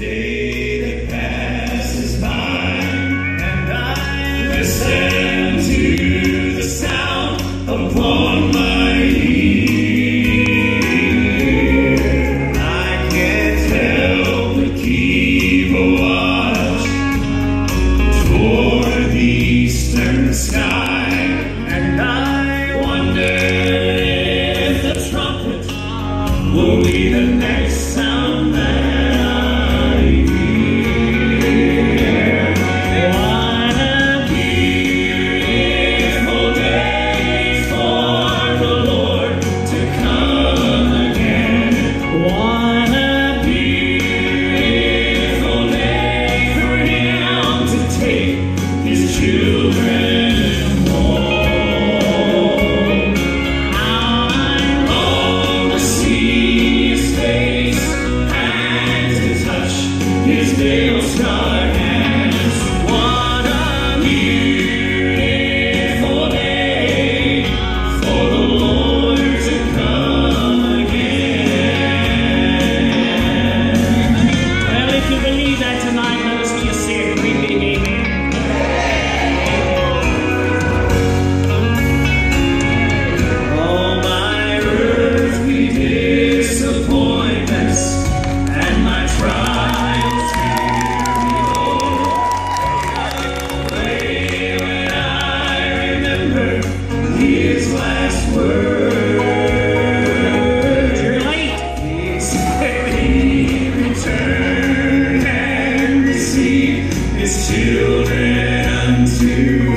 In His children unto